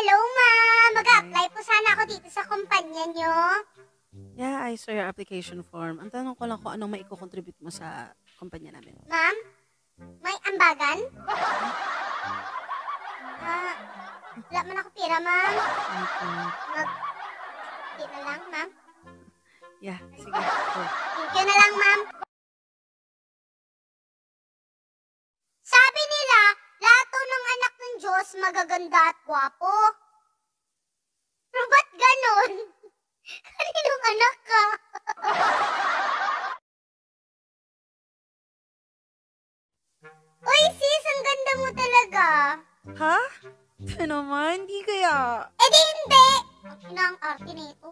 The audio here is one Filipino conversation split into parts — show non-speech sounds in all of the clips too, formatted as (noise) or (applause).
Hello, ma'am. Mag-apply po sana ako dito sa kumpanya nyo. Yeah, I saw your application form. Ang tanong ko lang kung anong maiko-contribute mo sa kumpanya namin. Ma'am, may ambagan? Ah, wala man ako pira, ma'am. Okay. Mag... Di na lang, ma'am. Yeah, sige. Go. Thank you na lang, ma'am. Diyos magaganda at gwapo. Pero ba't ganon? (laughs) Kaninong anak ka? Uy, sis, ang ganda mo talaga. Ha? Ito naman, di kaya. Eh di hindi. Ang ina ang arte nito.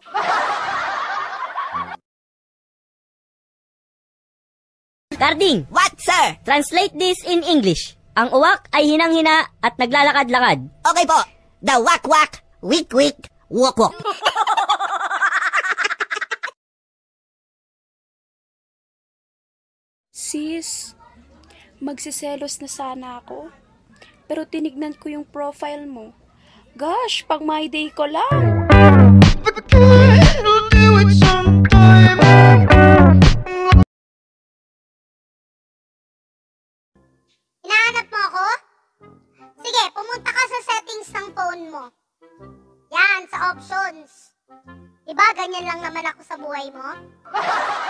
Carding, What, sir? translate this in English. Ang uwak ay hinang-hina at naglalakad-lakad. Okay po. The wak-wak, wik-wik, wok-wok. Sis, magsiselos na sana ako. Pero tinignan ko yung profile mo. Gosh, pag my day ko lang. (laughs) pumunta ka sa settings ng phone mo. Yan, sa options. Diba, ganyan lang naman ako sa buhay mo? (laughs)